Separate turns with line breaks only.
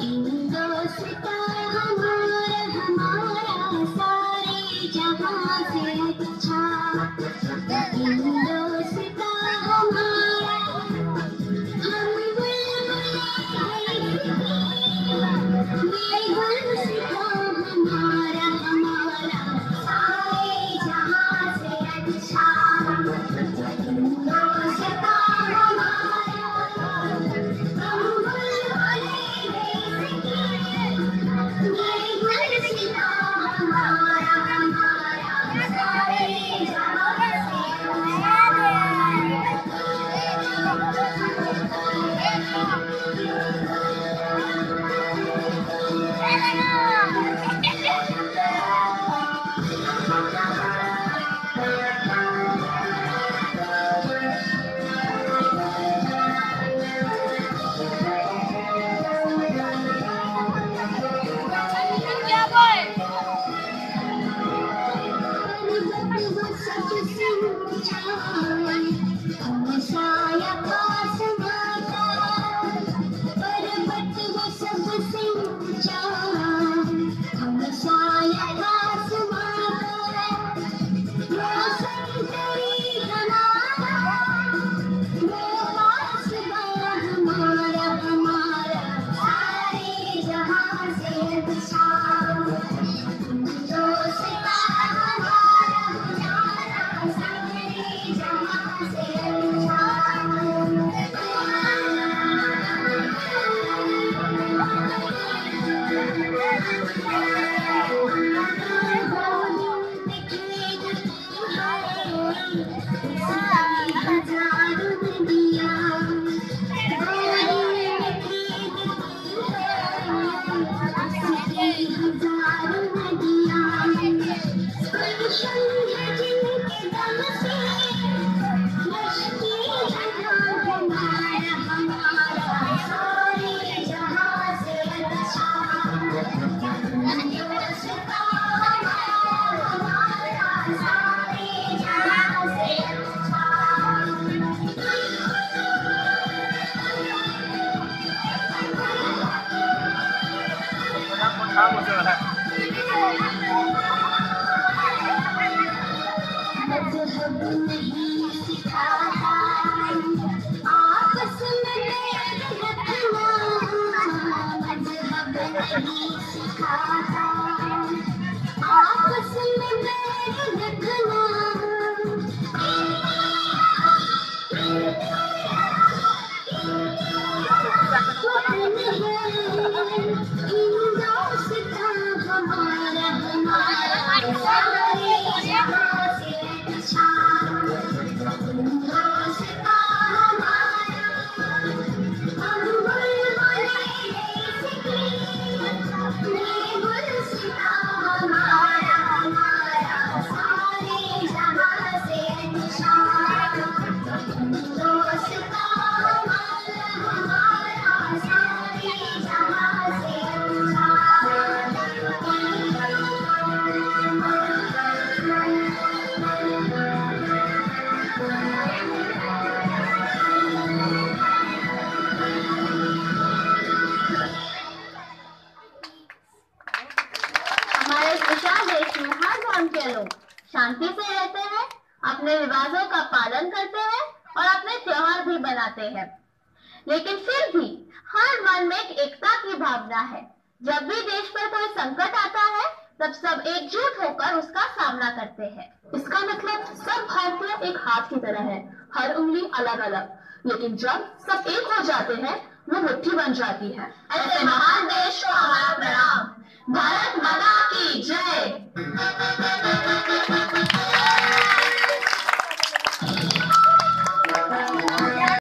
インした हमारा मज़हब नहीं।
शांति से रहते हैं, अपने रिवाजों का पालन करते हैं और अपने त्योहार भी बनाते हैं। लेकिन फिर भी हर मन में एक एकता की भावना है। जब भी देश पर कोई संकट आता है, तब सब एकजुट होकर उसका सामना करते हैं। इसका मतलब सब भारतीय एक हाथ की तरह है, हर उंगली अलग अलग लेकिन जब सब एक हो जाते हैं, वो मुट्ठी बन जाती है। ऐसे महान देश को हमारा प्रणाम। भारत माता की